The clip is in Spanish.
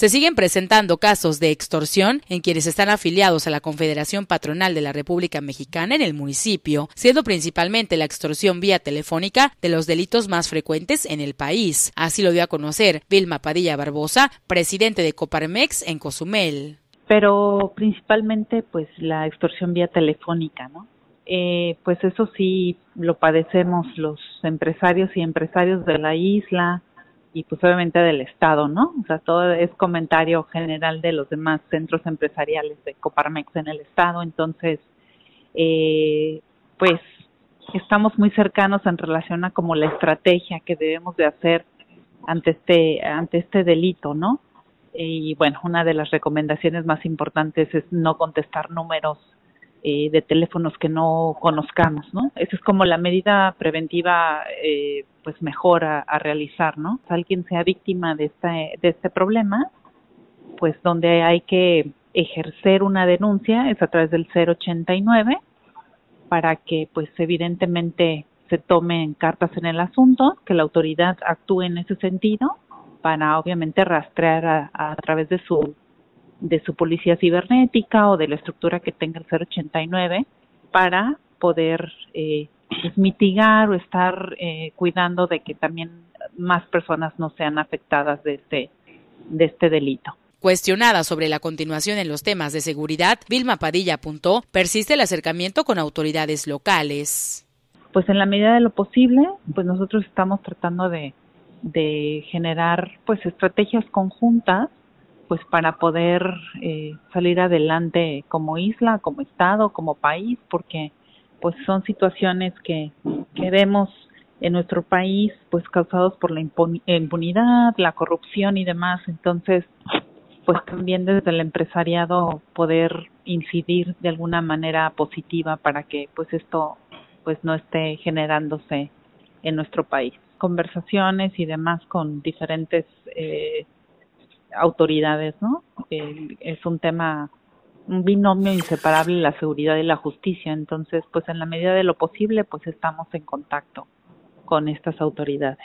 Se siguen presentando casos de extorsión en quienes están afiliados a la Confederación Patronal de la República Mexicana en el municipio, siendo principalmente la extorsión vía telefónica de los delitos más frecuentes en el país. Así lo dio a conocer Vilma Padilla Barbosa, presidente de Coparmex en Cozumel. Pero principalmente pues la extorsión vía telefónica, ¿no? Eh, pues eso sí lo padecemos los empresarios y empresarios de la isla, y pues obviamente del Estado, ¿no? O sea, todo es comentario general de los demás centros empresariales de Coparmex en el Estado, entonces, eh, pues estamos muy cercanos en relación a como la estrategia que debemos de hacer ante este ante este delito, ¿no? Y bueno, una de las recomendaciones más importantes es no contestar números eh, de teléfonos que no conozcamos, ¿no? Esa es como la medida preventiva, eh, pues mejor a, realizar, ¿no? Alguien sea víctima de este, de este problema, pues donde hay que ejercer una denuncia es a través del 089 para que, pues evidentemente se tomen cartas en el asunto, que la autoridad actúe en ese sentido para obviamente rastrear a, a través de su de su policía cibernética o de la estructura que tenga el 089 para poder eh, pues, mitigar o estar eh, cuidando de que también más personas no sean afectadas de este, de este delito. Cuestionada sobre la continuación en los temas de seguridad, Vilma Padilla apuntó, persiste el acercamiento con autoridades locales. Pues en la medida de lo posible, pues nosotros estamos tratando de, de generar pues estrategias conjuntas pues para poder eh, salir adelante como isla, como estado, como país, porque pues son situaciones que, que vemos en nuestro país pues causados por la impunidad, la corrupción y demás, entonces pues también desde el empresariado poder incidir de alguna manera positiva para que pues esto pues no esté generándose en nuestro país. Conversaciones y demás con diferentes eh, autoridades, ¿no? es un tema, un binomio inseparable la seguridad y la justicia. Entonces, pues en la medida de lo posible, pues estamos en contacto con estas autoridades.